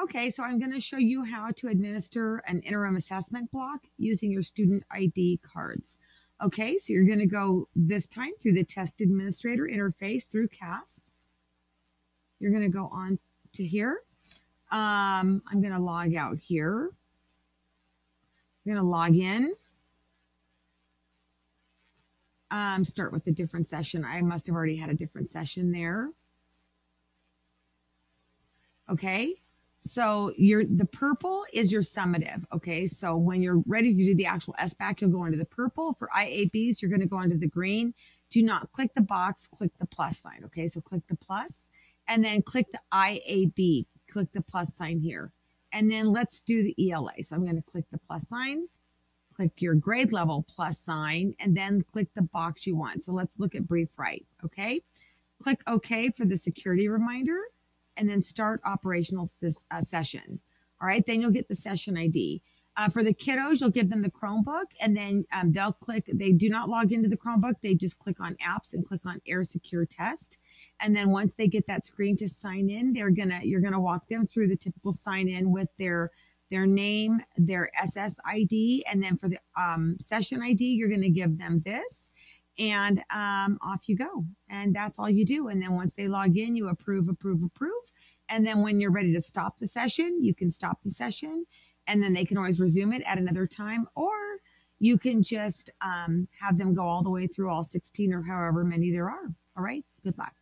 Okay, so I'm going to show you how to administer an interim assessment block using your student ID cards. Okay, so you're going to go this time through the test administrator interface through CAASPP. You're going to go on to here. Um, I'm going to log out here. I'm going to log in. Um, start with a different session. I must have already had a different session there. Okay, so your the purple is your summative. Okay, so when you're ready to do the actual SBAC, you'll go into the purple. For IABs, you're going to go into the green. Do not click the box, click the plus sign. Okay, so click the plus and then click the IAB. Click the plus sign here. And then let's do the ELA. So I'm going to click the plus sign, click your grade level plus sign, and then click the box you want. So let's look at brief write. Okay, click OK for the security reminder and then start operational ses- uh, session. All right, then you'll get the session ID. Uh, for the kiddos, you'll give them the Chromebook and then um, they'll click, they do not log into the Chromebook. They just click on apps and click on air secure test. And then once they get that screen to sign in, they're gonna, you're gonna walk them through the typical sign in with their, their name, their SSID. And then for the um, session ID, you're gonna give them this and um, off you go. And that's all you do. And then once they log in, you approve, approve, approve. And then when you're ready to stop the session, you can stop the session and then they can always resume it at another time. Or you can just um, have them go all the way through all 16 or however many there are. All right. Good luck.